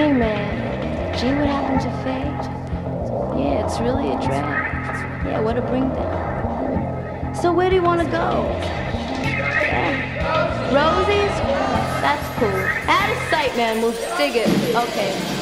Hey man, gee, what happened to Fate? Yeah, it's really a drag. Yeah, what a bring down. So where do you want to go? Yeah. Rosie's? That's cool. Out of sight, man. We'll dig it. Okay.